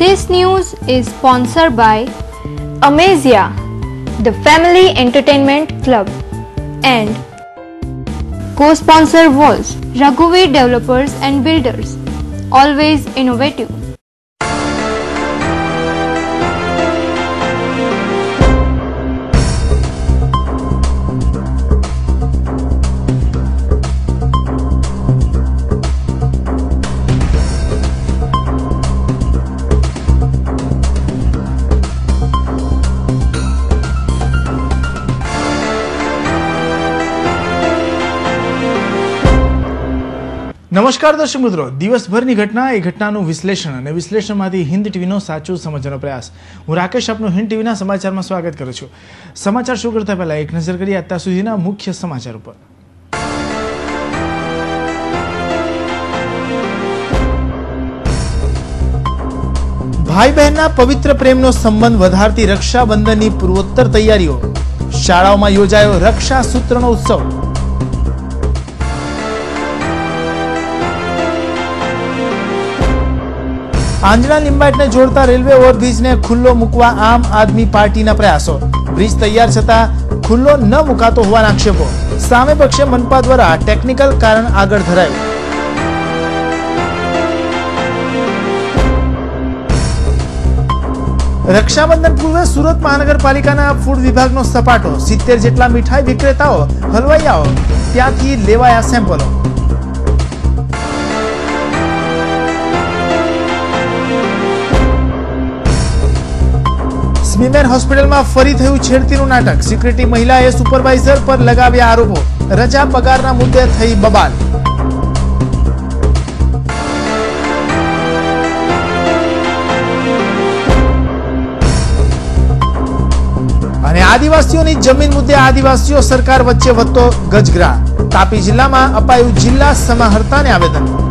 This news is sponsored by Amazia, the Family Entertainment Club, and co-sponsor was Raghuveer Developers and Builders, always innovative. નમસ્કાર દર્શક મિત્રો. દિવસભરની ઘટના એ ઘટનાનું વિશ્લેષણ અને વિશ્લેષણમાંથી હિન્દ ટીવીનો સાચું સમજવાનો પ્રયાસ. હું રાકેશ, આપનું હિન્દ ટીવીના સમાચારમાં સ્વાગત કરું છું. સમાચાર શું કરતા પહેલા એક નજર કરીએ અત્યાર સુધીના મુખ્ય સમાચાર ઉપર. ભાઈ બહેનના પવિત્ર પ્રેમનો સંબંધ વધારતી રક્ષાબંધનની પૂર્વોત્તર તૈયારીઓ. શાળાઓમાં યોજાયો રક્ષા સૂત્રનો ઉત્સવ. આંજણા લિંબાટને જોડતા રેલવે ઓવરબ્રિજને ખુલ્લો મૂકવા આમ આદમી પાર્ટીના પ્રયાસો. બ્રિજ તૈયાર છતાં ખુલ્લો ન મુકાતો હોવાના આક્ષેપો. સામે પક્ષે મનપા દ્વારા ટેકનિકલ કારણ આગળ ધરાયું. રક્ષાબંધન પૂર્વે સુરત મહાનગરપાલિકાના ફૂડ વિભાગનો સપાટો. સિત્તેર જેટલા મીઠાઈ વિક્રેતાઓ, હલવાઈયાઓ, ત્યાંથી લેવાયા સેમ્પલો. સ્મીમેર હોસ્પિટલમાં ફરી થયું છેડતીનું નાટક. સિક્યુરિટી મહિલાએ સુપરવાઇઝર પર લગાવ્યા આરોપો. રજા પગારના મુદ્દે થઈ બબાલ. અને આદિવાસીઓની જમીન મુદ્દે આદિવાસીઓ સરકાર વચ્ચે વધતો ગજગ્રા તાપી જિલ્લામાં અપાયું જિલ્લા સમાહર્તાને આવેદન.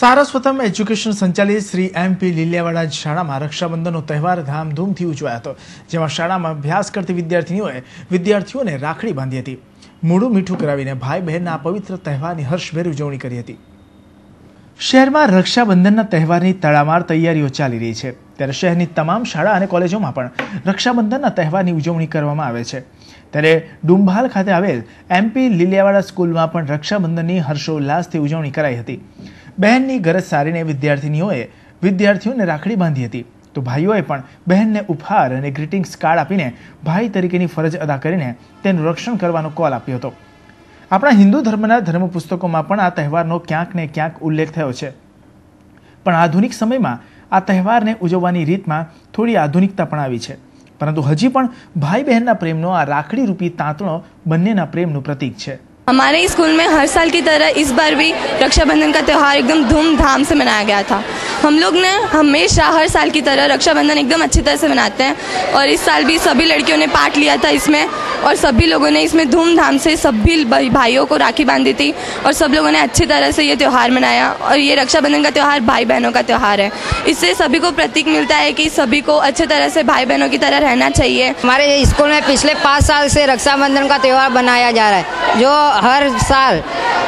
સારસ્વતમ એજ્યુકેશન સંચાલિત શ્રી એમ પી લીલિયાવાડા શાળામાં રક્ષાબંધનનો તહેવાર ધામધૂમથી ઉજવાયો હતો, જેમાં શાળામાં અભ્યાસ કરતી વિદ્યાર્થીનીઓએ વિદ્યાર્થીઓને રાખડી બાંધી હતી. મૂળું મીઠું કરાવીને ભાઈ બહેનના પવિત્ર તહેવારની હર્ષભેર ઉજવણી કરી હતી. શહેરમાં રક્ષાબંધનના તહેવારની તડામાર તૈયારીઓ ચાલી રહી છે. ત્યારે શહેરની તમામ શાળા અને કોલેજોમાં પણ રક્ષાબંધનના તહેવારની ઉજવણી કરવામાં આવે છે. ત્યારે ડુંભાલ ખાતે આવેલ એમપી લીલિયાવાડા સ્કૂલમાં પણ રક્ષાબંધનની હર્ષોલ્લાસથી ઉજવણી કરાઈ હતી. બહેનની ગરજ સારીને વિદ્યાર્થીનીઓએ વિદ્યાર્થીઓને રાખડી બાંધી હતી. તો ભાઈઓએ પણ બહેનને ઉપહાર અને ગ્રીટિંગ્સ કાર્ડ આપીને ભાઈ તરીકેની ફરજ અદા કરીને તેનું રક્ષણ કરવાનો કોલ આપ્યો હતો. આપણા હિન્દુ ધર્મના ધર્મ પુસ્તકોમાં પણ આ તહેવારનો ક્યાંક ને ક્યાંક ઉલ્લેખ થયો છે. પણ આધુનિક સમયમાં આ તહેવારને ઉજવવાની રીતમાં થોડી આધુનિકતા પણ આવી છે. પરંતુ હજી પણ ભાઈ બહેનના પ્રેમનો આ રાખડી રૂપી તાંતણો બંનેના પ્રેમનું પ્રતીક છે. हमारे स्कूल में हर साल की तरह इस बार भी रक्षाबंधन का त्यौहार एकदम धूमधाम से मनाया गया था। हम लोग ने हमेशा हर साल की तरह रक्षाबंधन एकदम अच्छी तरह से मनाते हैं और इस साल भी सभी लड़कियों ने पार्ट लिया था इसमें और सभी लोगों ने इसमें धूमधाम से सभी भाइयों को राखी बांधी थी और सब लोगों ने अच्छी तरह से ये त्यौहार मनाया और ये रक्षाबंधन का त्यौहार भाई बहनों का त्यौहार है। इससे सभी को प्रतीक मिलता है कि सभी को अच्छे तरह से भाई बहनों की तरह रहना चाहिए। हमारे स्कूल में पिछले पाँच साल से रक्षाबंधन का त्यौहार बनाया जा रहा है, जो हर साल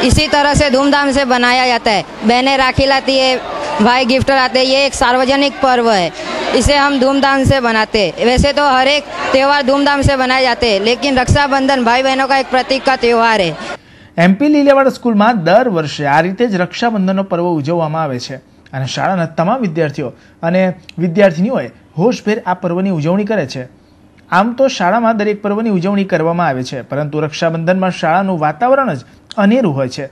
इसी तरह से धूमधाम से बनाया जाता है बहनें राखी लाती है भाई गिफ्ट लाते हैं ये एक सार्वजनिक पर्व है इसे हम धूमधाम से बनाते हैं वैसे तो हर एक त्यौहार धूमधाम से बनाए जाते हैं लेकिन रक्षाबंधन भाई बहनों का एक प्रतीक का त्यौहार है એમપી લીલિયાવાડા સ્કૂલમાં દર વર્ષે આ રીતે જ રક્ષાબંધનનો પર્વ ઉજવવામાં આવે છે અને શાળાના તમામ વિદ્યાર્થીઓ અને વિદ્યાર્થીનીઓએ હોશભેર આ પર્વની ઉજવણી કરે છે આમ તો શાળામાં દરેક પર્વની ઉજવણી કરવામાં આવે છે, પરંતુ રક્ષાબંધનમાં શાળાનું વાતાવરણ જ અનેરું હોય છે.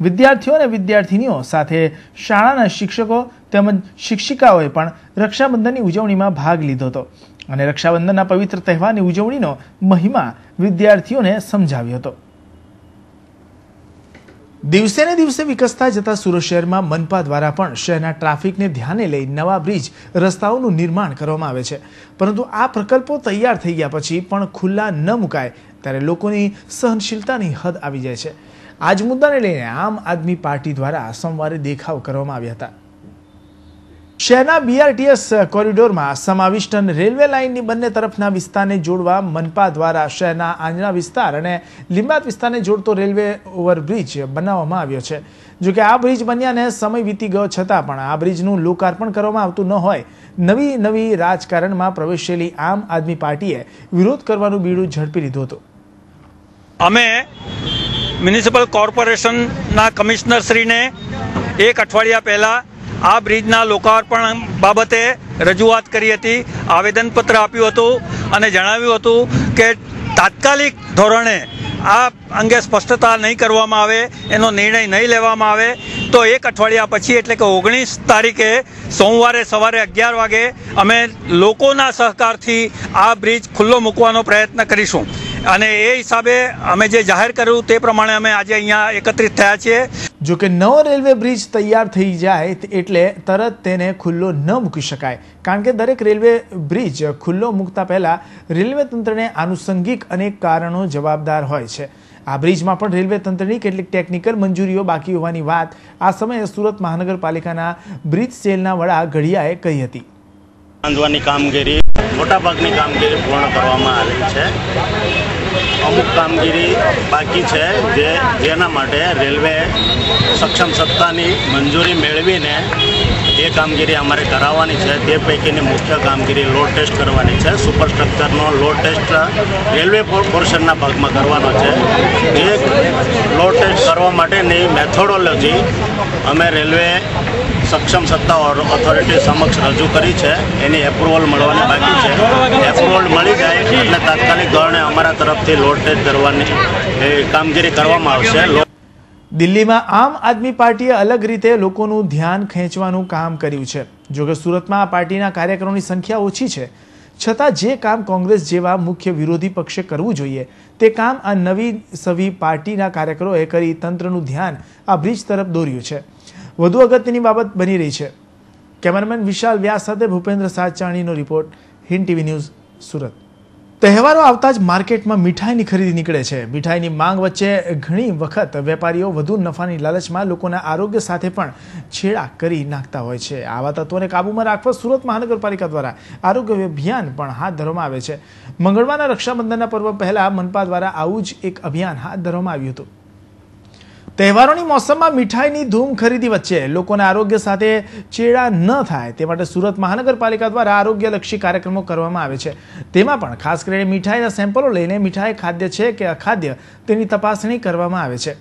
વિદ્યાર્થીઓ અને વિદ્યાર્થીનીઓ સાથે શાળાના શિક્ષકો તેમજ શિક્ષિકાઓએ પણ રક્ષાબંધનની ઉજવણીમાં ભાગ લીધો હતો અને રક્ષાબંધનના પવિત્ર તહેવારની ઉજવણીનો મહિમા વિદ્યાર્થીઓને સમજાવ્યો હતો. દિવસે ને દિવસે વિકસતા જતા સુરત શહેરમાં મનપા દ્વારા પણ શહેરના ટ્રાફિકને ધ્યાને લઈ નવા બ્રિજ રસ્તાઓનું નિર્માણ કરવામાં આવે છે. પરંતુ આ પ્રકલ્પો તૈયાર થઈ ગયા પછી પણ ખુલ્લા ન મુકાય, ત્યારે લોકોની સહનશીલતાની હદ આવી જાય છે. આ જ મુદ્દાને લઈને આમ આદમી પાર્ટી દ્વારા સોમવારે દેખાવ કરવામાં આવ્યા હતા. શહેરના બીઆરટીએસ કોરિડોરમાં સમાવિષ્ટ રેલવે લાઇનની બંને તરફના વિસ્તારને જોડવા મનપા દ્વારા શહેરના આંજણા વિસ્તાર અને લીંબાત વિસ્તારને જોડતો રેલવે ઓવરબ્રિજ બનાવવામાં આવ્યો છે. જોકે આ બ્રિજ બન્યાને સમય વીતી ગયો છતાં પણ આ બ્રિજનું લોકાર્પણ કરવામાં આવતું ન હોય, નવી નવી રાજકારણમાં પ્રવેશેલી આમ આદમી પાર્ટીએ વિરોધ કરવાનું બીડું ઝડપી લીધું હતું. અમે મ્યુનિસિપલ કોર્પોરેશનના કમિશનરશ્રીને એક અઠવાડિયા પહેલાં આ બ્રિજના લોકાર્પણ બાબતે રજૂઆત કરી હતી, આવેદનપત્ર આપ્યું હતું અને જણાવ્યું હતું કે તાત્કાલિક ધોરણે આ અંગે સ્પષ્ટતા નહીં કરવામાં આવે, એનો નિર્ણય નહીં લેવામાં આવે, તો એક અઠવાડિયા પછી, એટલે કે ઓગણીસ તારીખે સોમવારે સવારે અગિયાર વાગે અમે લોકોના સહકારથી આ બ્રિજ ખુલ્લો મૂકવાનો પ્રયત્ન કરીશું. અને એ હિસાબે અમે જે જાહેર કર્યું તે પ્રમાણે અમે આજે અહીંયા એકત્રિત થયા છીએ. જો કે નવો રેલવે બ્રિજ તૈયાર થઈ જાય એટલે તરત તેને ખુલ્લો ન મૂકી શકાય. કારણ કે દરેક રેલવે બ્રિજ ખુલ્લો મૂકતા પહેલા રેલવે તંત્રને આનુષંગિક અનેક કારણો જવાબદાર હોય છે. આ બ્રિજમાં પણ રેલવે તંત્રની કેટલીક ટેકનિકલ મંજૂરીઓ બાકી હોવાની વાત આ સમયે સુરત મહાનગરપાલિકાના બ્રિજ સેલના વડા ઘડિયાએ કહી હતી. બાંધવાની કામગીરી મોટાભાગની કામગીરી પૂર્ણ કરવામાં આવી છે. અમુક કામગીરી બાકી છે જે જેના માટે રેલવે સક્ષમ સત્તાની મંજૂરી મેળવીને એ કામગીરી અમારે કરાવવાની છે તે પૈકીની મુખ્ય કામગીરી લોડ ટેસ્ટ કરવાની છે. સુપર સ્ટ્રક્ચરનો લોડ ટેસ્ટ રેલવે પોર્શનના ભાગમાં કરવાનો છે. એ લોડ ટેસ્ટ કરવા માટેની મેથોડોલોજી અમે રેલવે સક્ષમ સત્તા ઓથોરિટી સમક્ષ રજૂ કરી છે. એની એપ્રુવલ મળવાની બાકી છે. એપ્રુવલ મળી જાય એટલે તાત્કાલિક ધોરણે અમારા તરફથી લોડ ટેસ્ટ કરવાની કામગીરી કરવામાં આવશે. દિલ્હીમાં આમ આદમી પાર્ટીએ અલગ રીતે લોકોનું ધ્યાન ખેંચવાનું કામ કર્યું છે. જોકે સુરતમાં આ પાર્ટીના કાર્યકરોની સંખ્યા ઓછી છે. છતાં જે કામ કોંગ્રેસ જેવા મુખ્ય વિરોધી પક્ષે કરવું જોઈએ, તે કામ આ નવી સવી પાર્ટીના કાર્યકરોએ કરી તંત્રનું ધ્યાન આ બ્રિજ તરફ દોર્યું છે. વધુ અગત્યની બાબત બની રહી છે. કેમેરામેન વિશાલ વ્યાસ સાથે Bhupendra સાચાણીનો report, Hind TV news, Surat. તહેવારો આવતા જ માર્કેટમાં મીઠાઈની ખરીદી નીકળે છે. મીઠાઈની માંગ વચ્ચે ઘણી વખત વેપારીઓ વધુ નફાની લાલચમાં લોકોના આરોગ્ય સાથે પણ છેડા કરી નાખતા હોય છે. આવા તત્વોને કાબૂમાં રાખવા સુરત મહાનગરપાલિકા દ્વારા આરોગ્ય અભિયાન પણ હાથ ધરવામાં આવે છે. મંગળવારના રક્ષાબંધનના પર્વ પહેલા મનપા દ્વારા આવું જ એક અભિયાન હાથ ધરવામાં આવ્યું હતું. તહેવારોની મોસમમાં મીઠાઈની ધૂમ ખરીદી વચ્ચે લોકોને આરોગ્ય સાથે ચેડા ન થાય તે માટે સુરત મહાનગરપાલિકા દ્વારા આરોગ્યલક્ષી કાર્યક્રમો કરવામાં આવે છે. તેમાં પણ ખાસ કરીને મીઠાઈના સેમ્પલો લઈને મીઠાઈ ખાદ્ય છે કે અખાદ્ય તેની તપાસણી કરવામાં આવે છે.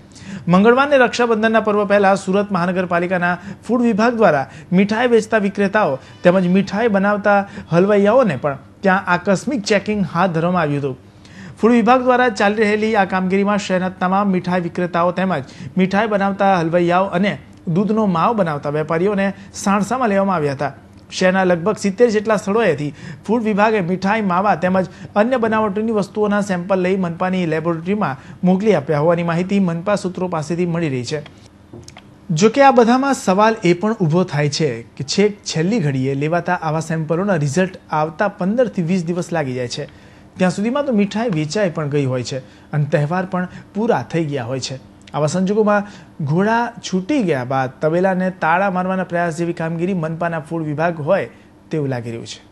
મંગળવારને રક્ષાબંધનના પર્વ પહેલા સુરત મહાનગરપાલિકાના ફૂડ વિભાગ દ્વારા મીઠાઈ વેચતા વિક્રેતાઓ તેમજ મીઠાઈ બનાવતા હલવૈયાઓને પણ ત્યાં આકસ્મિક ચેકિંગ હાથ ધરવામાં આવ્યું હતું. ફૂડ વિભાગ દ્વારા ચાલી રહેલી આ કામગીરીમાં શહેરના તમામ મીઠાઈ વિક્રેતાઓ તેમજ મીઠાઈ બનાવતા હલવૈયાઓ અને દૂધનો માવ બનાવતા વેપારીઓને સાણસામાં લેવામાં આવ્યા હતા. શહેરના લગભગ સિત્તેર જેટલા સ્થળોએથી ફૂડ વિભાગે મીઠાઈ, માવા તેમજ અન્ય બનાવટોની વસ્તુઓના સેમ્પલ લઈ મનપાની લેબોરેટરીમાં મોકલી આપ્યા હોવાની માહિતી મનપા સૂત્રો પાસેથી મળી રહી છે. જોકે આ બધામાં સવાલ એ પણ ઊભો થાય છે કે છેક છેલ્લી ઘડીએ લેવાતા આવા સેમ્પલોના રિઝલ્ટ આવતા પંદરથી વીસ દિવસ લાગી જાય છે. ત્યાં સુધીમાં તો મીઠાઈ વેચાઈ પણ ગઈ હોય છે અને તહેવાર પણ પૂરા થઈ ગયા હોય છે. આવા સંજોગોમાં ઘોડા છૂટી ગયા બાદ તબેલાને તાળા મારવાના પ્રયાસ જેવી કામગીરી મનપાના ફૂડ વિભાગ હોય તેવું લાગી રહ્યું છે.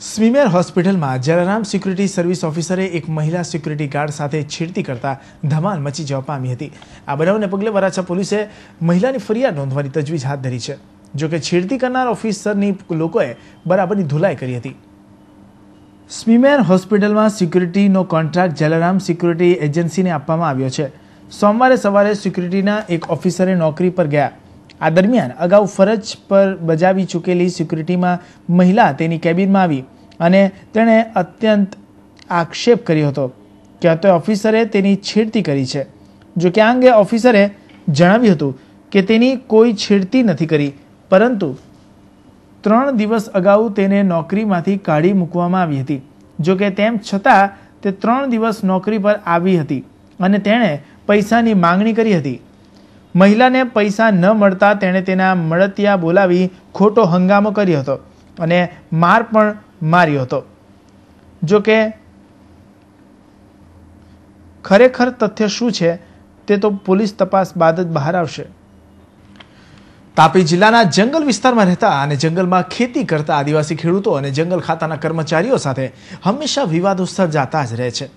સ્મીમેર હોસ્પિટલમાં જલારામ સિક્યુરિટી સર્વિસ ઓફિસરે એક મહિલા સિક્યુરિટી ગાર્ડ સાથે છેડતી કરતા ધમાલ મચી જવા પામી હતી. આ બનાવને પગલે વરાછા પોલીસે મહિલાની ફરિયાદ નોંધવાની તજવીજ હાથ ધરી છે. જોકે છેડતી કરનાર ઓફિસરની લોકોએ બરાબરની ધુલાઈ કરી હતી. સ્મીમેર હોસ્પિટલમાં સિક્યુરિટીનો કોન્ટ્રાક્ટ જલારામ સિક્યુરિટી એજન્સીને આપવામાં આવ્યો છે. સોમવારે સવારે સિક્યુરિટીના એક ઓફિસરે નોકરી પર ગયા. આ દરમિયાન અગાઉ ફરજ પર બજાવી ચૂકેલી સિક્યુરિટીમાં મહિલા તેની કેબિનમાં આવી અને તેણે અત્યંત આક્ષેપ કર્યો હતો કે તે ઓફિસરે તેની છેડતી કરી છે. જો કે આ અંગે ઓફિસરે જણાવ્યું હતું કે તેની કોઈ છેડતી નથી કરી, પરંતુ ત્રણ દિવસ અગાઉ તેને નોકરીમાંથી કાઢી મૂકવામાં આવી હતી. જો કે તેમ છતાં, તે ત્રણ દિવસ નોકરી પર આવી હતી અને તેણે પૈસાની માંગણી કરી હતી. મહિલાને પૈસા ન મળતા તેણે તેના મળતિયા બોલાવી ખોટો હંગામો કર્યો હતો અને માર પણ માર્યો હતો. જો કે ખરેખર તથ્ય શું છે, તે તો પોલીસ તપાસ બાદ જ બહાર આવશે. તાપી જિલ્લાના જંગલ વિસ્તારમાં રહેતા અને જંગલમાં ખેતી કરતા આદિવાસી ખેડૂતો અને જંગલ ખાતાના કર્મચારીઓ સાથે હંમેશા વિવાદો સર્જાતા જ રહે છે.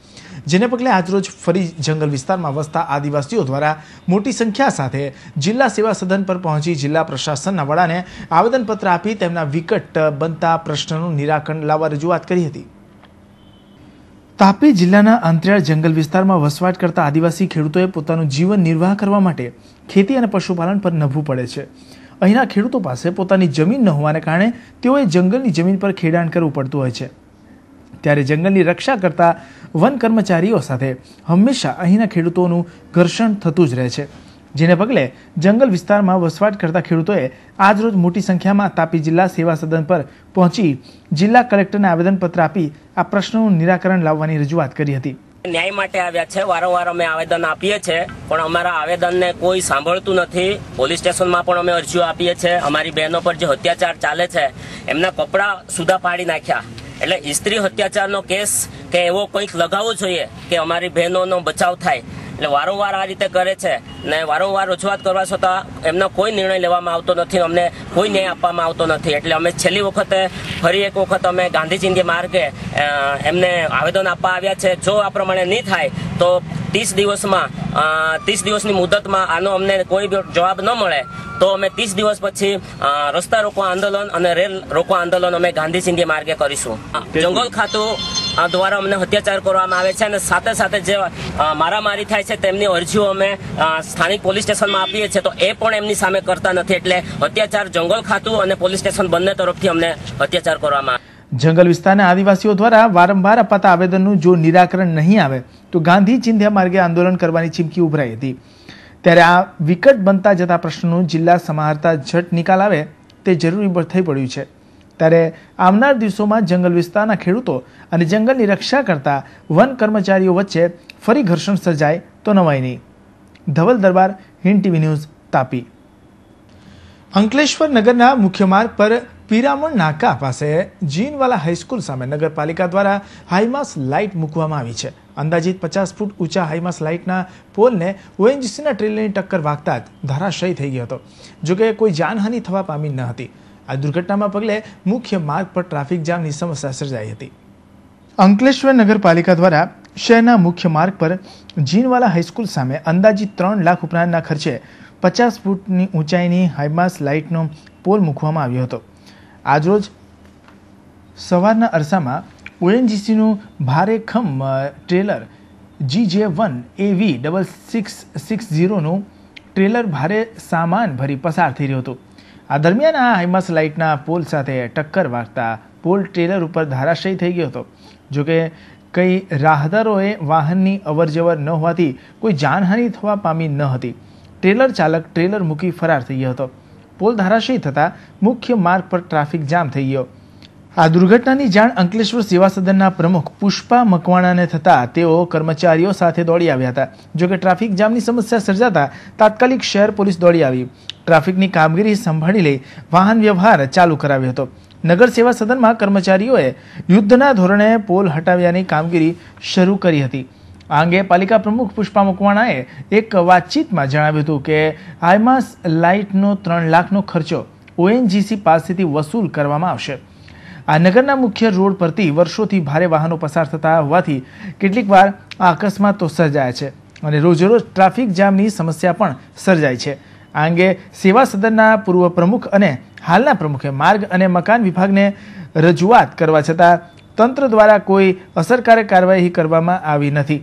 જેને પગલે આજરોજ ફરી જંગલ વિસ્તારમાં વસતા આદિવાસીઓ દ્વારા મોટી સંખ્યા સાથે જિલ્લા સેવા સદન પર પહોંચી જિલ્લા પ્રશાસનના વડાને આવેદનપત્ર આપી તેમના વિકટ બનતા પ્રશ્નનું નિરાકરણ લાવવા રજૂઆત કરી હતી. તાપી જિલ્લાના અંતરિયાળ જંગલ વિસ્તારમાં વસવાટ કરતા આદિવાસી ખેડૂતોએ પોતાનું જીવન નિર્વાહ કરવા માટે ખેતી અને પશુપાલન પર નભવું પડે છે. અહીંના ખેડૂતો પાસે પોતાની જમીન ન હોવાને કારણે તેઓએ જંગલની જમીન પર ખેડાણ કરવું પડતું હોય છે. ત્યારે જંગલની રક્ષા કરતા વન કર્મચારીઓ સાથે હંમેશા અહીંના ખેડૂતોનું ઘર્ષણ થતું જ રહે છે. જેને પગલે જંગલ વિસ્તારમાં વસવાટ કરતા ખેડૂતોએ આજરોજ મોટી સંખ્યામાં તાપી જિલ્લા સેવા સદન પર પહોંચી જિલ્લા કલેક્ટરને આવેદનપત્ર આપી આ પ્રશ્નોનું નિરાકરણ લાવવાની રજૂઆત કરી હતી. ન્યાય માટે આવ્યા છે. વારંવાર અમે આવેદન આપીએ છીએ પણ અમારા આવેદનને કોઈ સાંભળતું નથી. પોલીસ સ્ટેશનમાં પણ અમે અરજીઓ આપીએ છીએ અમારી બહેનો પર જે અત્યાચાર ચાલે છે, એમના કપડાં સુધા પાડી નાખ્યા. એટલે સ્ત્રી અત્યાચારનો કેસ કે એવો કંઈક લગાવવો જોઈએ કે અમારી બહેનોનો બચાવ થાય. એટલે વારંવાર આ રીતે કરે છે ને વારંવાર રજૂઆત કરવા છતાં એમનો કોઈ નિર્ણય લેવામાં આવતો નથી અમને કોઈ ન્યાય આપવામાં આવતો નથી. એટલે અમે છેલ્લી વખતે ફરી એક વખત અમે ગાંધી માર્ગે એમને આવેદન આપવા આવ્યા છે. જો આ પ્રમાણે નહીં થાય તો ત્રીસ દિવસમાં ત્રીસ દિવસની મુદતમાં આનો અમને કોઈ જવાબ ન મળે તો અમે ત્રીસ દિવસ પછી રસ્તા રોકો આંદોલન અને રેલ રોકો આંદોલન અમે ગાંધી માર્ગે કરીશું. જંગલ ખાતું દ્વારા અમને અત્યાચાર કરવામાં આવે છે અને સાથે સાથે જે મારામારી થાય છે તેમની અરજીઓ અમે સ્થાનિક પોલીસ સ્ટેશનમાં આપીએ છીએ. તો એ પણ એમની સામે કરતા નથી એટલે અત્યાચાર જંગલ ખાતું અને પોલીસ સ્ટેશન બંને તરફથી અમને અત્યાચાર કરવામાં આવે. જંગલ વિસ્તારના આદિવાસીઓ દ્વારા વારંવાર અપાતા આવેદનનું જો નિરાકરણ નહીં આવે, તો ગાંધી ચિંધ્યા માર્ગે આંદોલન કરવાની ચીમકી ઉભરાઈ હતી. ત્યારે આ વિકટ બનતા જતા પ્રશ્નનું જિલ્લા સમાહર્તા ઝટ નિકાલ આવે તે જરૂરી થઈ પડ્યું છે. ત્યારે આવનાર દિવસોમાં જંગલ વિસ્તારના ખેડૂતો અને જંગલની રક્ષા કરતા વન કર્મચારીઓ વચ્ચે ફરી ઘર્ષણ સર્જાય તો નવાય નહીં. Dhaval Darbar, Hind TV news, Tapi. Ankleshwar નગરના મુખ્ય માર્ગ પર પીરામણ નાકા પાસે જીનવાલા હાઈસ્કૂલ સામે નગરપાલિકા દ્વારા હાઈમાસ લાઇટ મૂકવામાં આવી છે. અંદાજિત પચાસ ફૂટ ઊંચા હાઈમાસ લાઇટના પોલને ઓએનજીસીના ટ્રેલરની ટક્કર વાગતા જ ધરાશયી થઈ ગયો હતો. જોકે કોઈ જાનહાનિ થવા પામી ન હતી. આ દુર્ઘટનામાં પગલે મુખ્ય માર્ગ પર ટ્રાફિક જામની સમસ્યા સર્જાઈ હતી. અંકલેશ્વર નગરપાલિકા દ્વારા શહેરના મુખ્ય માર્ગ પર જીનવાલા હાઈસ્કૂલ સામે અંદાજિત ત્રણ લાખ ઉપરાંતના ખર્ચે પચાસ ફૂટની ઊંચાઈની હાઈમાસ લાઇટનો પોલ મૂકવામાં આવ્યો હતો. આજરોજ સવારના અરસામાં ઓએનજીસીનું ભારે ખમ trailer G J one AV double six six ઝીરોનું trailer ભારે સામાન ભરી પસાર થઈ રહ્યું હતું. આ દરમિયાન આ હાઇમસ લાઇટના પોલ સાથે ટક્કર વાગતા પોલ ટ્રેલર ઉપર ધારાશયી થઈ ગયો હતો. જોકે કઈ રાહદારોએ વાહનની અવરજવર ન હોવાથી કોઈ જાનહાનિ થવા પામી ન હતી. ટ્રેલર ચાલક ટ્રેલર મૂકી ફરાર થઈ ગયો હતો. પોલ ધારાશયી થતાં મુખ્ય માર્ગ પર ટ્રાફિક જામ થઈ ગયો. આ દુર્ઘટનાની જાણ અંકલેશ્વર સેવા સદનના પ્રમુખ પુષ્પા મકવાણાને થતા તેઓ કર્મચારીઓ સાથે દોડી આવ્યા હતા. જોકે ટ્રાફિક જામની સમસ્યા સર્જાતા તાત્કાલિક શહેર પોલીસ દોડી આવી. ટ્રાફિકની કામગીરી સંભાળી લઈ વાહન વ્યવહાર ચાલુ કરાવ્યો હતો. નગર સેવા સદનમાં કર્મચારીઓએ યુદ્ધના ધોરણે પોલ હટાવ્યાની કામગીરી શરૂ કરી હતી. આ અંગે પાલિકા પ્રમુખ પુષ્પા મકવાણાએ એક વાતચીતમાં જણાવ્યું હતું કે, આઈમાસ લાઇટનો ત્રણ લાખનો ખર્ચો ઓએનજીસી પાસેથી વસૂલ કરવામાં આવશે. આ નગરના મુખ્ય રોડ પરથી વર્ષોથી ભારે વાહનો પસાર થતા હોવાથી કેટલીક વાર આ અકસ્માતો સર્જાય છે અને રોજેરોજ ટ્રાફિક જામની સમસ્યા પણ સર્જાય છે. આ અંગે સેવા સદનના પૂર્વ પ્રમુખ અને હાલના પ્રમુખે માર્ગ અને મકાન વિભાગને રજૂઆત કરવા છતાં તંત્ર દ્વારા કોઈ અસરકારક કાર્યવાહી કરવામાં આવી નથી.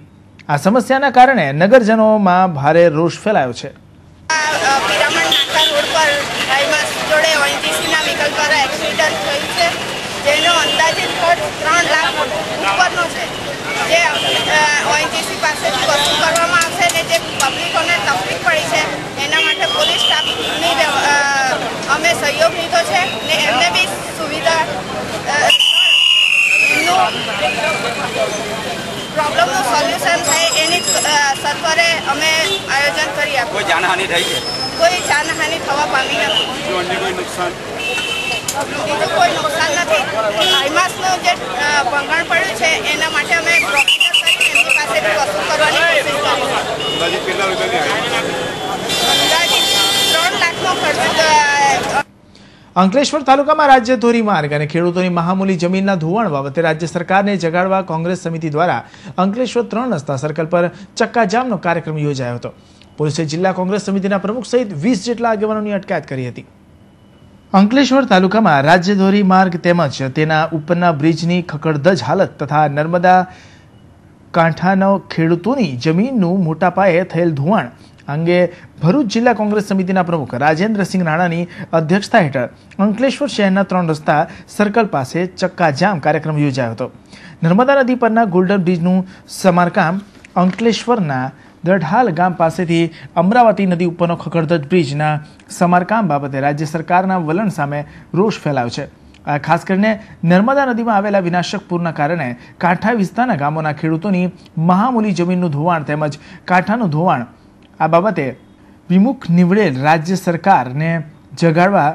આ સમસ્યાના કારણે નગરજનોમાં ભારે રોષ ફેલાયો છે આ પિરામણ નાકા રોડ પર હાઈમાસ જોડે ઓએનજીસીના વ્હીકલ દ્વારા એક્સિડન્ટ થયું છે જેનો અંદાજિત ખર્ચ ત્રણ લાખ ઉપરનો છે. જે ઓએનજીસી પાસેથી વસૂલ કરવામાં આવશે ને જે પબ્લિકોને તકલીફ પડી છે એના માટે પોલીસ સ્ટાફની અમે સહયોગ લીધો છે ને એમને બી સુવિધા પ્રોબ્લેમનું સોલ્યુશન થાય એની સત્વરે અમે આયોજન કરી આપ્યું કોઈ જાનહાનિ થઈ છે? કોઈ જાનહાનિ થવા પામી નથી. બીજું કોઈ નુકસાન નથી. હાઈમાસનું જે ભંગાણ પડ્યું છે એના માટે અમે પ્રોસિજર કરી એમની પાસેથી વસૂલ કરવાની કોશિશ કરી અંદાજિત ત્રણ લાખનો ખર્ચ અંકલેશ્વર તાલુકામાં રાજ્ય ધોરીમાર્ગ અને ખેડૂતોની મહામૂલી જમીનના ધોવાણ બાબતે રાજ્ય સરકારને જગાડવા કોંગ્રેસ સમિતિ દ્વારા અંકલેશ્વર ત્રણ રસ્તા સર્કલ પર ચક્કાજામનો કાર્યક્રમ યોજાયો હતો. પોલીસે જિલ્લા કોંગ્રેસ સમિતિના પ્રમુખ સહિત વીસ જેટલા આગેવાનોની અટકાયત કરી હતી. અંકલેશ્વર તાલુકામાં રાજ્ય ધોરીમાર્ગ તેમજ તેના ઉપરના બ્રિજની ખકડધજ હાલત તથા નર્મદા કાંઠાનો ખેડૂતોની જમીનનું મોટા પાયે થયેલ ધોવાણ અંગે ભરૂચ જિલ્લા કોંગ્રેસ સમિતિના પ્રમુખ રાજેન્દ્રસિંહ રાણાની અધ્યક્ષતા હેઠળ અંકલેશ્વર શહેરના ત્રણ રસ્તા સર્કલ પાસે ચક્કાજામ કાર્યક્રમ યોજાયો હતો. નર્મદા નદી પરના ગોલ્ડન બ્રિજનું સમારકામ અંકલેશ્વરના દઢાલ ગામ પાસેથી અમરાવતી નદી ઉપરનો ખખડધજ બ્રિજના સમારકામ બાબતે રાજ્ય સરકારના વલણ સામે રોષ ફેલાયો છે. આ ખાસ કરીને નર્મદા નદીમાં આવેલા વિનાશક પૂરના કારણે કાંઠા વિસ્તારના ગામોના ખેડૂતોની મહામૂલી જમીનનું ધોવાણ તેમજ કાંઠાનું ધોવાણ આ બાબતે વિમુખ નીવડેલ રાજ્ય સરકારને જગાડવા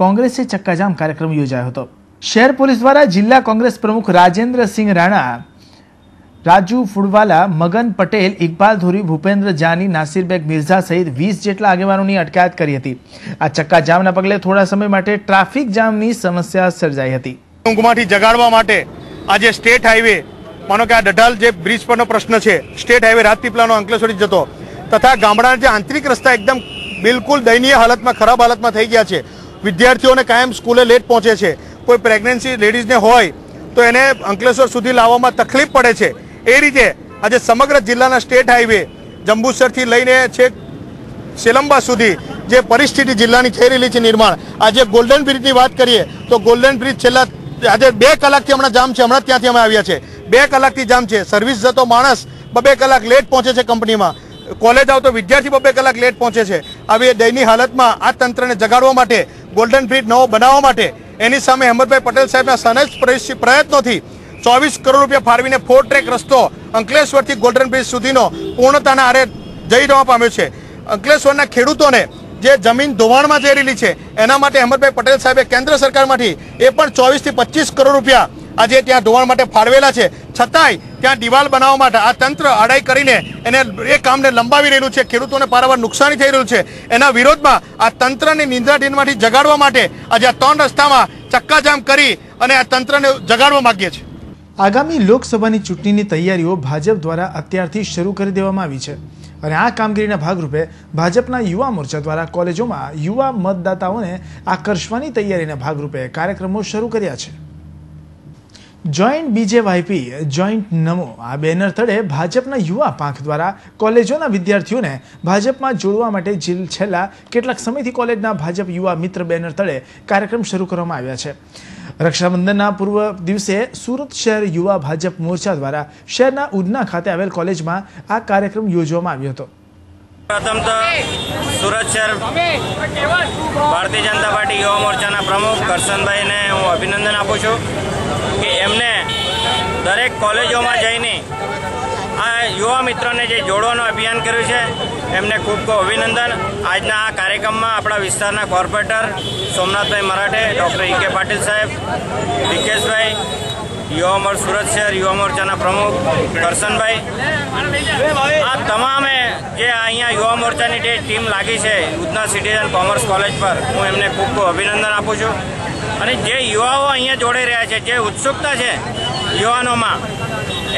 કોંગ્રેસે ચક્કાજામ કાર્યક્રમ યોજાયો હતો. શહેર પોલીસ દ્વારા જિલ્લા કોંગ્રેસ પ્રમુખ રાજેન્દ્રસિંહ રાણા રાજુ ફુડવાલા મગન પટેલ, ઇકબાલ ધોરી, ભૂપેન્દ્ર જાની, નાસિરબેગ મિર્ઝા સહિત વીસ જેટલા આગેવાનોની અટકાયત કરી હતી. આ ચક્કાજામના પગલે થોડા સમય માટે ટ્રાફિક જામની સમસ્યા સર્જાઈ હતી. ઊંઘમાંથી જગાડવા માટે આજે સ્ટેટ હાઈવે, માનો કે આ ડઢાલ જે બ્રિજ પરનો પ્રશ્ન છે, સ્ટેટ હાઈવે રાજપીપળાનો અંકલેશ્વરી જતો. તથા ગામડાના જે આંતરિક રસ્તા એકદમ બિલકુલ દયનીય હાલતમાં, ખરાબ હાલતમાં થઈ ગયા છે. વિદ્યાર્થીઓને કાયમ સ્કૂલે લેટ પહોંચે છે. કોઈ પ્રેગ્નન્સી લેડીઝને હોય, તો એને અંકલેશ્વર સુધી લાવવામાં તકલીફ પડે છે. એ રીતે આજે સમગ્ર જિલ્લાના સ્ટેટ હાઈવે જંબુસરથી લઈને છેક સેલંબા સુધી જે પરિસ્થિતિ જિલ્લાની થઈ રહેલી છે નિર્માણ, આજે ગોલ્ડન બ્રિજની વાત કરીએ તો ગોલ્ડન બ્રિજ છેલ્લા આજે બે કલાકથી હમણાં જામ છે, હમણાં ત્યાંથી અમે આવ્યા છે. બે કલાકથી જામ છે સર્વિસ જતો માણસ બબે કલાક લેટ પહોંચે છે કંપનીમાં. કોલેજ આવતો વિદ્યાર્થી બબે કલાક લેટ પહોંચે છે. આવી દયની હાલતમાં આ તંત્રને જગાડવા માટે ગોલ્ડન બ્રિજ નવો બનાવવા માટે, એની સામે અહેમદભાઈ પટેલ સાહેબના સનજ પ્રયત્નોથી ચોવીસ કરોડ રૂપિયા ફાળવીને ફોર ટ્રેક રસ્તો અંકલેશ્વરથી ગોલ્ડન બ્રિજ સુધીનો પૂર્ણતાના આરે જઈ જવા પામ્યો છે. અંકલેશ્વરના ખેડૂતોને જે જમીન ધોવાણમાં જઈ રહેલી છે, એના માટે અહેમદભાઈ પટેલ સાહેબે કેન્દ્ર સરકારમાંથી એ પણ ચોવીસથી પચીસ કરોડ રૂપિયા આજે ત્યાં ધોવાણ માટે ફાળવેલા છે. છતાંય ત્યાં દિવાલ બનાવવા માટે આ તંત્ર અડાઈ કરીને એને એ કામને લંબાવી રહેલું છે. ખેડૂતોને પારાવાર નુકસાની થઈ રહ્યું છે. એના વિરોધમાં આ તંત્રની નિંદ્રાધીનમાંથી જગાડવા માટે આજે આ ત્રણ રસ્તામાં ચક્કાજામ કરી અને આ તંત્રને જગાડવા માગીએ છીએ. આગામી લોકસભાની ચૂંટણીની તૈયારીઓ ભાજપ દ્વારા અત્યારથી શરૂ કરી દેવામાં આવી છે અને આ કામગીરીના ભાગરૂપે ભાજપના યુવા મોરચા દ્વારા કોલેજોમાં યુવા મતદાતાઓને આકર્ષવાની તૈયારીના ભાગરૂપે કાર્યક્રમો શરૂ કર્યા છે. જોઈન્ટ બીજેવાયપી, જોઈન્ટ નમો આ બેનર તળે ભાજપના યુવા પાંખ દ્વારા કોલેજોના વિદ્યાર્થીઓને ભાજપમાં જોડવા માટે છેલ્લા કેટલાક સમયથી કોલેજના ભાજપ યુવા મિત્ર બેનર તળે કાર્યક્રમ શરૂ કરવામાં આવ્યા છે. રક્ષાબંધનના પૂર્વ દિવસે સુરત શહેર યુવા ભાજપ મોરચા દ્વારા શહેરના ઉધના ખાતે આવેલ કોલેજમાં આ કાર્યક્રમ યોજવામાં આવ્યો હતો. પ્રથમ તો સુરત શહેર ભારતીય જનતા પાર્ટી યુવા મોરચાના પ્રમુખ કરશનભાઈને હું અભિનંદન આપું છું કે એમને દરેક કોલેજોમાં જઈને આ યુવા મિત્રોને જે જોડવાનું અભિયાન કર્યું છે, એમને ખૂબ ખૂબ અભિનંદન. આજના આ કાર્યક્રમમાં આપણા વિસ્તારના કોર્પોરેટર સોમનાથભાઈ મરાઠે, ડૉક્ટર ઈ કે પાટીલ સાહેબ રિકેશભાઈ યુવા મોર સુરત શહેર, યુવા મોરચાના પ્રમુખ, કરશનભાઈ. આ તમામે જે અહીંયા યુવા મોરચાની જે ટીમ લાગી છે, ઉધના સિટીઝન કોમર્સ કોલેજ પર, હું એમને ખૂબ ખૂબ અભિનંદન આપું છું. અને જે યુવાઓ અહીંયા જોડાઈ રહ્યા છે, જે ઉત્સુકતા છે યુવાનોમાં,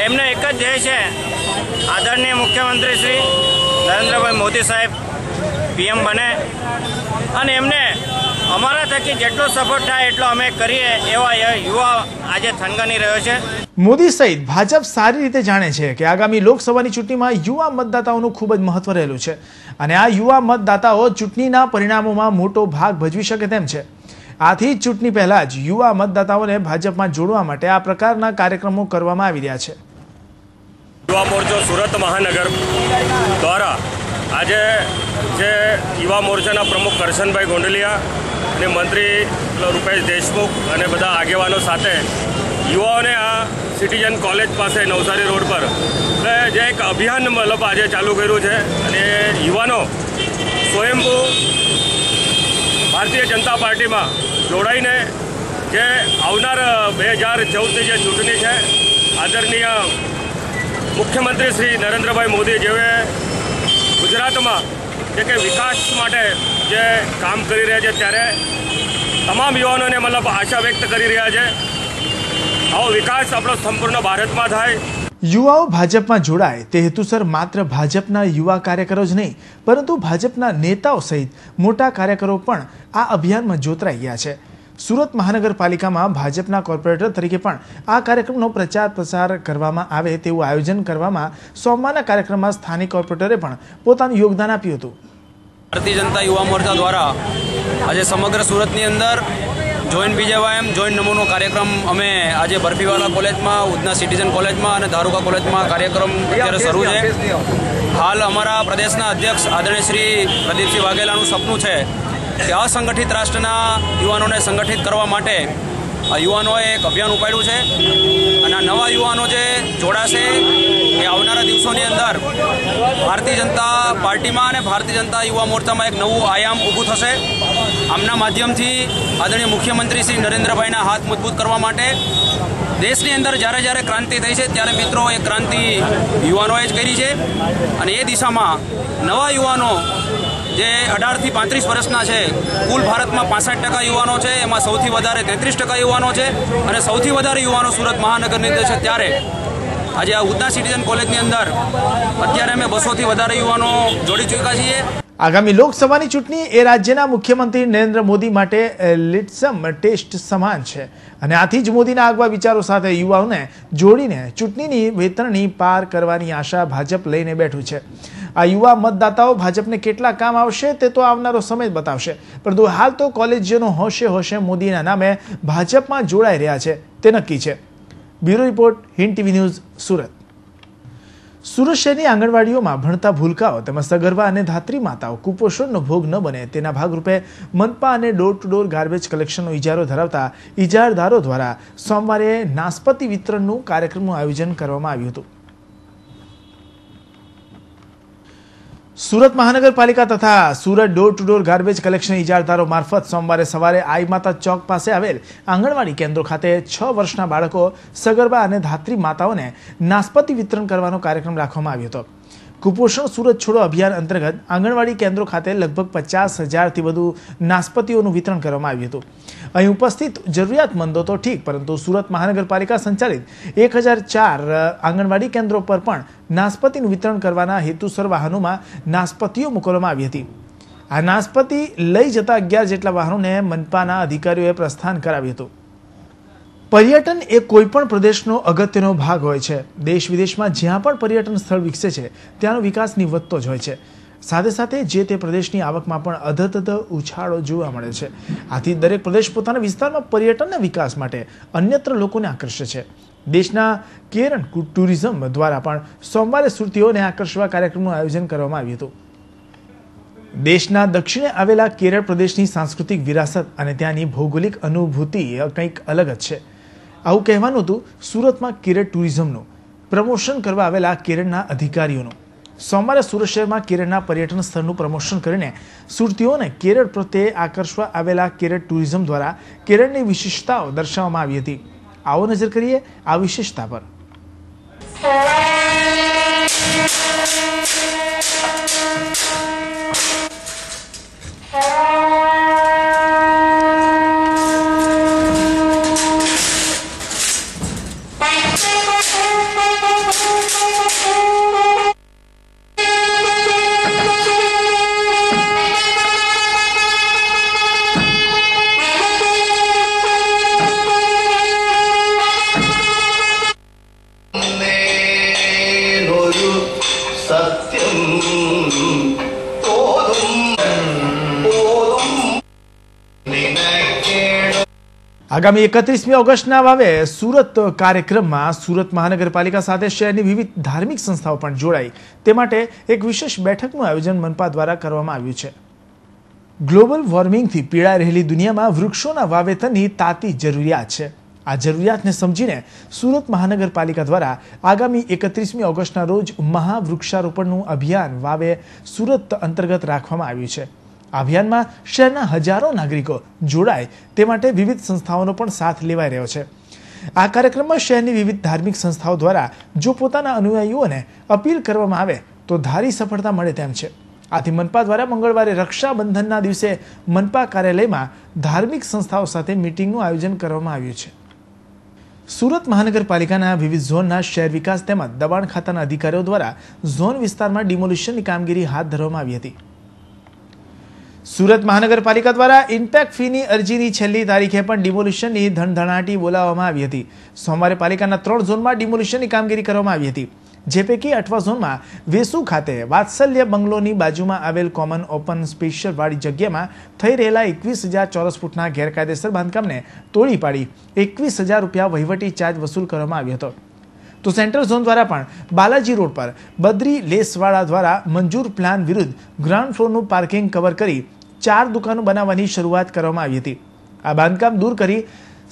એમનો એક જ ધ્યેય છે આદરણીય મુખ્યમંત્રી શ્રી નરેન્દ્રભાઈ મોદી સાહેબ, પીએમ બને અને એમને અમારા થકી જેટલો સપોર્ટ થાય એટલો અમે કરીએ એવા યુવા આજે થનગની રહ્યો છે. મોદી સહિત ભાજપ સારી રીતે જાણે છે કે આગામી લોકસભાની ચૂંટણીમાં યુવા મતદાતાઓનું ખૂબ જ મહત્વ રહેલું છે અને આ યુવા મતદાતાઓ ચૂંટણીના પરિણામોમાં મોટો ભાગ ભજવી શકે તેમ છે. આથી ચૂંટણી પહેલા જ યુવા મતદાતાઓને ભાજપમાં જોડવા માટે આ પ્રકારના કાર્યક્રમો કરવામાં આવી રહ્યા છે. યુવા મોરચો સુરત મહાનગર દ્વારા આજે જે યુવા મોરચાના પ્રમુખ કરશનભાઈ ગોંડલિયા અને મંત્રી રૂપેશ દેશમુખ અને બધા આગેવાનો સાથે યુવાઓને આ સિટીઝન કોલેજ પાસે નવસારી રોડ પર જે એક અભિયાન મતલબ આજે ચાલુ કર્યું છે અને યુવાનો સ્વયંભૂ ભારતીય જનતા પાર્ટીમાં જોડાઈને જે આવનાર બે હજાર ચૌદની જે ચૂંટણી છે, આદરણીય મુખ્યમંત્રી શ્રી નરેન્દ્રભાઈ મોદી જેવે ગુજરાતમાં જે કે વિકાસ માટે જે કામ કરી રહ્યા છે ત્યારે તમામ યુવાનોને મતલબ આશા વ્યક્ત કરી રહ્યા છે. આવો વિકાસ આપણો સંપૂર્ણ ભારતમાં થાય. યુવાઓ ભાજપમાં જોડાય તે હેતુસર માત્ર ભાજપના યુવા કાર્યકરો જ નહીં, પરંતુ ભાજપના નેતાઓ સહિત મોટા કાર્યકરો પણ આ અભિયાનમાં જોતરાઈ ગયા છે. સુરત મહાનગરપાલિકામાં ભાજપના કોર્પોરેટર તરીકે પણ આ કાર્યક્રમનો પ્રચાર પ્રસાર કરવામાં આવે તેવું આયોજન કરવામાં સોમવારના કાર્યક્રમમાં સ્થાનિક કોર્પોરેટરે પણ પોતાનું યોગદાન આપ્યું હતું. ભારતીય જનતા યુવા મોરચા દ્વારા આજે સમગ્ર સુરતની અંદર જોઈન્ટ બીજેવાયમ જોઈન્ટ નમૂનો કાર્યક્રમ અમે આજે બરફીવાલા કોલેજમાં, ઉધના સિટીઝન કોલેજમાં અને ધારુકા કોલેજમાં કાર્યક્રમ અત્યારે શરૂ છે. હાલ અમારા પ્રદેશના અધ્યક્ષ આદરણીય શ્રી પ્રદીપસિંહ વાઘેલાનું સપનું છે કે અસંગઠિત રાષ્ટ્રના યુવાનોને સંગઠિત કરવા માટે યુવાનોએ એક અભિયાન ઉપાડ્યું છે. અને આ નવા યુવાનો જે જોડાશે એ આવનારા દિવસોની અંદર ભારતીય જનતા પાર્ટીમાં અને ભારતીય જનતા યુવા મોરચામાં એક નવું આયામ ઊભું થશે. આમના માધ્યમથી આદરણીય મુખ્યમંત્રી શ્રી નરેન્દ્રભાઈના હાથ મજબૂત કરવા માટે દેશની અંદર જ્યારે જ્યારે ક્રાંતિ થઈ છે ત્યારે મિત્રો એ ક્રાંતિ યુવાનોએ જ કરી છે. અને એ દિશામાં નવા યુવાનો જે અઢારથી પાંત્રીસ વર્ષના છે, કુલ ભારતમાં પાસઠ ટકા યુવાનો છે, એમાં સૌથી વધારે તેત્રીસ ટકા યુવાનો છે અને સૌથી વધારે યુવાનો સુરત મહાનગરની અંદર છે. ત્યારે આજે આ ઉદના સિટીઝન કોલેજની અંદર અત્યારે અમે બસોથી વધારે યુવાનો જોડી ચૂક્યા છીએ. આગામી લોકસભાની ચૂંટણી એ રાજ્યના મુખ્યમંત્રી નરેન્દ્ર મોદી માટે લિટસમ ટેસ્ટ સમાન છે. અને આથી જ મોદીના આગવા વિચારો સાથે યુવાઓને જોડીને ચૂંટણીની વેતરણી પાર કરવાની આશા ભાજપ લઈને બેઠું છે. આ યુવા મતદાતાઓ ભાજપને કેટલા કામ આવશે તે તો આવનારો સમય બતાવશે. પરંતુ હાલ તો કોલેજીઓનો હોશે હોશે મોદીના નામે ભાજપમાં જોડાઈ રહ્યા છે. તે નક્કી છે. Bureau report, Hind TV news, Surat. Surat શહેરની આંગણવાડીઓમાં ભણતા ભૂલકાઓ તેમજ સગર્ભા અને ધાત્રી માતાઓ કુપોષણનો ભોગ ન બને તેના ભાગરૂપે મનપા અને ડોર ટુ ડોર ગાર્બેજ કલેક્શનનો ઇજારો ધરાવતા ઇજારદારો દ્વારા સોમવારે નાસ્પતિ વિતરણનું કાર્યક્રમનું આયોજન કરવામાં આવ્યું હતું. સુરત મહાનગરપાલિકા તથા Surat door to door garbage collection ઇજારદારો મારફત સોમવારે સવારે આઈ માતા ચોક પાસે આવેલ આંગણવાડી કેન્દ્રો ખાતે છ વર્ષના બાળકો સગર્ભા અને ધાત્રી માતાઓને નાસ્પતિ વિતરણ કરવાનો કાર્યક્રમ રાખવામાં આવ્યો હતો. કુપોષણ સુરત છોડો અભિયાન અંતર્ગત આંગણવાડી કેન્દ્રો ખાતે લગભગ પચાસ હજારથી વધુ નાસ્પતિઓનું વિતરણ કરવામાં આવ્યું હતું. અહીં ઉપસ્થિત જરૂરિયાતમંદો તો ઠીક, પરંતુ સુરત મહાનગરપાલિકા સંચાલિત એક હજાર ચાર આંગણવાડી કેન્દ્રો પર પણ નાસ્પતિનું વિતરણ કરવાના હેતુસર વાહનોમાં નાસ્પતિઓ મોકલવામાં આવી હતી. આ નાસ્પતિ લઈ જતા અગિયાર જેટલા વાહનોને મનપાના અધિકારીઓએ પ્રસ્થાન કરાવ્યું હતું. પર્યટન એ કોઈ પણ પ્રદેશનો અગત્યનો ભાગ હોય છે. દેશ વિદેશમાં જ્યાં પણ પર્યટન સ્થળ વિકસે છે, ત્યાંનો વિકાસ નિવધતો જ હોય છે. સાથે સાથે જે તે પ્રદેશની આવકમાં પણ અધતધ ઉછાળો જોવા મળે છે. આથી દરેક પ્રદેશ પોતાના વિસ્તારમાં પર્યટનના વિકાસ માટે અન્યત્ર લોકોને આકર્ષે છે. દેશના કેરન ટુરિઝમ દ્વારા પણ સોમવારે સુરતીઓને આકર્ષવા કાર્યક્રમનું આયોજન કરવામાં આવ્યું હતું. દેશના દક્ષિણે આવેલા કેરળ પ્રદેશની સાંસ્કૃતિક વિરાસત અને ત્યાંની ભૌગોલિક અનુભૂતિ કંઈક અલગ જ છે. આવું કહેવાનું હતું સુરતમાં કેરળ ટુરિઝમનું. પ્રમોશન કરવા આવેલા કેરળના અધિકારીઓનું. સોમવારે સુરત શહેરમાં કેરળના પર્યટન સ્થળનું પ્રમોશન કરીને સુરતીઓને કેરળ પ્રત્યે આકર્ષવા આવેલા કેરળ ટુરિઝમ દ્વારા કેરળની વિશેષતાઓ દર્શાવવામાં આવી હતી. આવો નજર કરીએ આ વિશેષતા પર. આગામી એકત્રીસમી ઓગસ્ટના વાવે સુરત કાર્યક્રમમાં સુરત મહાનગરપાલિકા સાથે શહેરની વિવિધ ધાર્મિક સંસ્થાઓ પણ જોડાઈ. તે માટે એક વિશેષ બેઠકનું આયોજન મનપા દ્વારા કરવામાં આવ્યું છે. ગ્લોબલ વોર્મિંગથી પીડાઈ રહેલી દુનિયામાં વૃક્ષોના વાવેતરની તાતી જરૂરિયાત છે. આ જરૂરિયાતને સમજીને સુરત મહાનગરપાલિકા દ્વારા આગામી એકત્રીસમી ઓગસ્ટના રોજ મહાવૃક્ષારોપણનું અભિયાન વાવે સુરત અંતર્ગત રાખવામાં આવ્યું છે. આ અભિયાનમાં શહેરના હજારો નાગરિકો જોડાય તે માટે વિવિધ સંસ્થાઓનો પણ સાથ લેવાઈ રહ્યો છે. આ કાર્યક્રમમાં શહેરની વિવિધ ધાર્મિક સંસ્થાઓ દ્વારા જો પોતાના અનુયાયીઓને અપીલ કરવામાં આવે તો ધારી સફળતા મળે તેમ છે. આથી મનપા દ્વારા મંગળવારે રક્ષાબંધનના દિવસે મનપા કાર્યાલયમાં ધાર્મિક સંસ્થાઓ સાથે મિટિંગનું આયોજન કરવામાં આવ્યું છે. સુરત મહાનગરપાલિકાના વિવિધ ઝોનના શહેર વિકાસ તેમજ દબાણ ખાતાના અધિકારીઓ દ્વારા ઝોન વિસ્તારમાં ડિમોલિશનની કામગીરી હાથ ધરવામાં આવી હતી. સુરત મહાનગરપાલિકા દ્વારા ઇન્પેક્ટ ફીની અરજીની છેલ્લી તારીખે પણ ડિમોલિશનની ધણધણાટી બોલાવવામાં આવી હતી. સોમવારે પાલિકાના ત્રણ ઝોનમાં ડિમોલિશનની કામગીરી કરવામાં આવી હતી. જે પૈકી અઠવા ઝોનમાં વેસુ ખાતે વાત્સલ્ય બંગલોની બાજુમાં આવેલ કોમન ઓપન સ્પેશિયલ વાળી જગ્યામાં થઈ રહેલા એકવીસ હજાર ચોરસ ફૂટના ગેરકાયદેસર બાંધકામને તોડી પાડી એકવીસ હજાર રૂપિયા વહીવટી ચાર્જ વસૂલ કરવામાં આવ્યો હતો. તો સેન્ટ્રલ ઝોન દ્વારા પણ બાલાજી રોડ પર બદ્રી લેસવાળા દ્વારા મંજૂર પ્લાન વિરુદ્ધ ગ્રાઉન્ડ ફ્લોરનું પાર્કિંગ કવર કરી ચાર દુકાનો બનાવવાની શરૂઆત કરવામાં આવી હતી. આ બાંધકામ દૂર કરી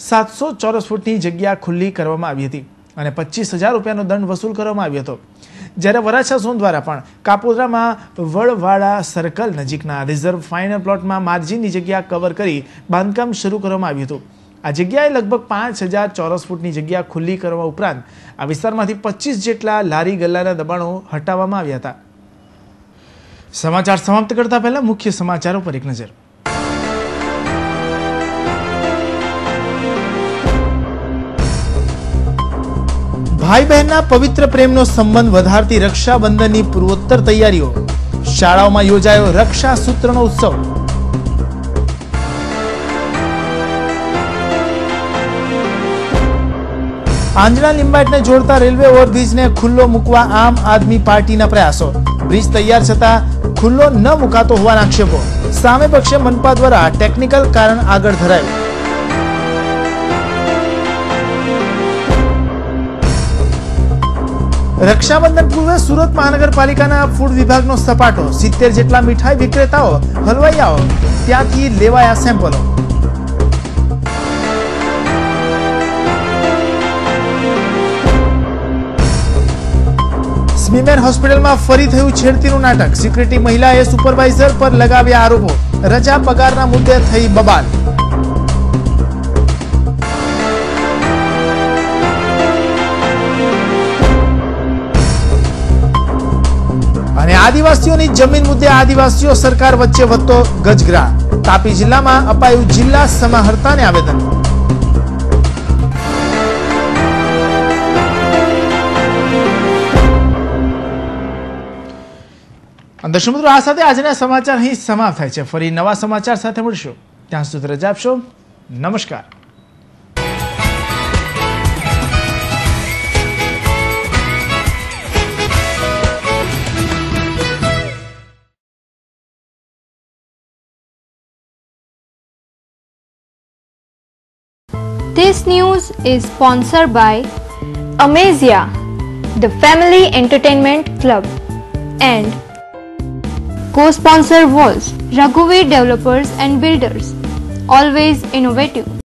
સાતસો ચોરસ ફૂટની જગ્યા ખુલ્લી કરવામાં આવી હતી અને પચીસ હજાર રૂપિયાનો દંડ વસૂલ કરવામાં આવ્યો હતો. જ્યારે વરાછા ઝોન દ્વારા પણ કાપોદ્રામાં વડવાડા સર્કલ નજીકના રિઝર્વ ફાઇનલ પ્લોટમાં માર્જિનની જગ્યા કવર કરી બાંધકામ શરૂ કરવામાં આવ્યું હતું. આ જગ્યાએ લગભગ પાંચ હજાર ચોરસ ફૂટની જગ્યા ખુલ્લી કરવા ઉપરાંત આ વિસ્તારમાંથી પચીસ જેટલા લારી ગલ્લાના દબાણો હટાવવામાં આવ્યા હતા. સમાચાર સમાપ્ત કરતા પહેલા મુખ્ય સમાચારો પર એક નજર. ભાઈ બહેનના પવિત્ર પ્રેમનો સંબંધ વધારતી રક્ષાબંધનની પૂર્વોત્તર તૈયારીઓ. શાળાઓમાં યોજાયો રક્ષા સૂત્રનો ઉત્સવ. આંજણા લિંબાયતને જોડતા રેલવે ઓવરબ્રિજને ખુલ્લો મૂકવા આમ આદમી પાર્ટીના પ્રયાસો. બ્રિજ તૈયાર છતાં ખુલ્લો ન મુકાતો હોવાના આક્ષેપો. સામે પક્ષે મનપા દ્વારા ટેકનિકલ કારણ આગળ ધરાયું. રક્ષાબંધન પૂર્વે સુરત મહાનગરપાલિકાના ફૂડ વિભાગનો સપાટો. સિત્તેર જેટલા મીઠાઈ વિક્રેતાઓ, હલવાઈયાઓ ત્યાંથી લેવાયા સેમ્પલો. સ્મીમેર હોસ્પિટલમાં ફરી થયું છેડતીનું નાટક. સિક્યુરિટી મહિલાએ સુપરવાઇઝર પર લગાવ્યા આરોપો. રજા પગારના મુદ્દે થઈ બબાલ. અને આદિવાસીઓની જમીન મુદ્દે આદિવાસીઓ સરકાર વચ્ચે વધતો ગજગ્રા તાપી જિલ્લામાં અપાયું જિલ્લા સમાહર્તાને આવેદન. દર્શક મિત્રો આ સાથે આજના સમાચાર અહીં સમાપ્ત થાય છે ફરી નવા સમાચાર સાથે મળશું ત્યાં સુધી રજા આપશો નમસ્કાર This news is sponsored by Amazia, the Family Entertainment Club, and co-sponsor was Raghuveer Developers and Builders, always innovative.